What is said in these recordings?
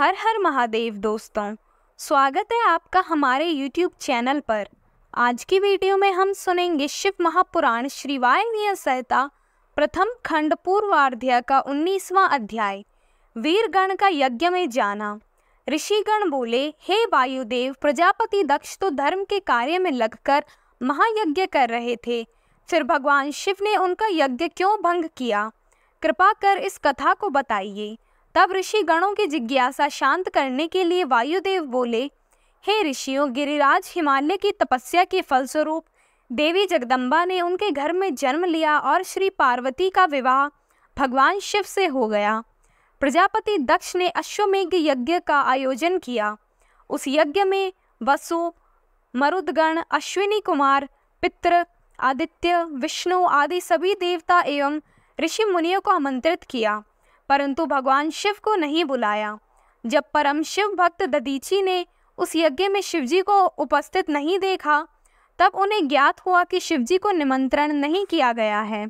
हर हर महादेव दोस्तों, स्वागत है आपका हमारे YouTube चैनल पर। आज की वीडियो में हम सुनेंगे शिव महापुराण श्री वायवीय संहिता प्रथम खंड पूर्वाध्याय का उन्नीसवां अध्याय, वीरगण का यज्ञ में जाना। ऋषिगण बोले, हे वायुदेव, प्रजापति दक्ष तो धर्म के कार्य में लगकर महायज्ञ कर रहे थे। फिर भगवान शिव ने उनका यज्ञ क्यों भंग किया? कृपा कर इस कथा को बताइए। तब ऋषि गणों की जिज्ञासा शांत करने के लिए वायुदेव बोले, हे ऋषियों, गिरिराज हिमालय की तपस्या के फलस्वरूप देवी जगदम्बा ने उनके घर में जन्म लिया और श्री पार्वती का विवाह भगवान शिव से हो गया। प्रजापति दक्ष ने अश्वमेघ यज्ञ का आयोजन किया। उस यज्ञ में वसु, मरुदगण, अश्विनी कुमार, पितृ, आदित्य, विष्णु आदि सभी देवता एवं ऋषि मुनियों को आमंत्रित किया। परंतु भगवान शिव को नहीं बुलाया। जब परम शिव भक्त ददीची ने उस यज्ञ में शिवजी को उपस्थित नहीं देखा, तब उन्हें ज्ञात हुआ कि शिवजी को निमंत्रण नहीं किया गया है।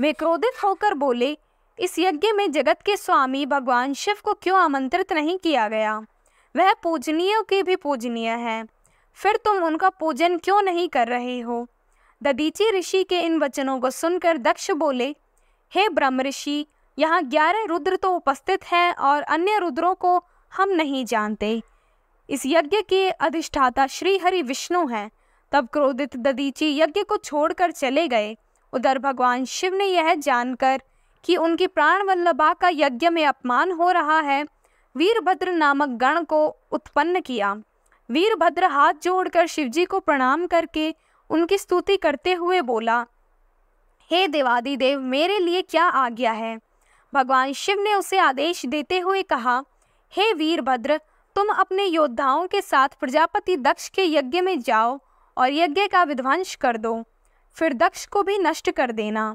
वे क्रोधित होकर बोले, इस यज्ञ में जगत के स्वामी भगवान शिव को क्यों आमंत्रित नहीं किया गया? वह पूजनीय के भी पूजनीय है। फिर तुम उनका पूजन क्यों नहीं कर रहे हो? ददीची ऋषि के इन वचनों को सुनकर दक्ष बोले, हे ब्रह्म ऋषि यहाँ ग्यारह रुद्र तो उपस्थित हैं और अन्य रुद्रों को हम नहीं जानते। इस यज्ञ के अधिष्ठाता श्री हरि विष्णु हैं। तब क्रोधित ददीची यज्ञ को छोड़कर चले गए। उधर भगवान शिव ने यह जानकर कि उनकी प्राण वल्लभा का यज्ञ में अपमान हो रहा है, वीरभद्र नामक गण को उत्पन्न किया। वीरभद्र हाथ जोड़कर शिवजी को प्रणाम करके उनकी स्तुति करते हुए बोला, हे देवादिदेव, मेरे लिए क्या आज्ञा है? भगवान शिव ने उसे आदेश देते हुए कहा, हे वीरभद्र, तुम अपने योद्धाओं के साथ प्रजापति दक्ष के यज्ञ में जाओ और यज्ञ का विध्वंस कर दो, फिर दक्ष को भी नष्ट कर देना।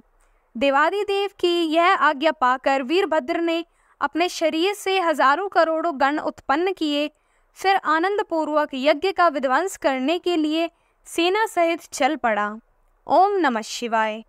देवादिदेव की यह आज्ञा पाकर वीरभद्र ने अपने शरीर से हज़ारों करोड़ों गण उत्पन्न किए, फिर आनंद पूर्वक यज्ञ का विध्वंस करने के लिए सेना सहित चल पड़ा। ओम नमः शिवाय।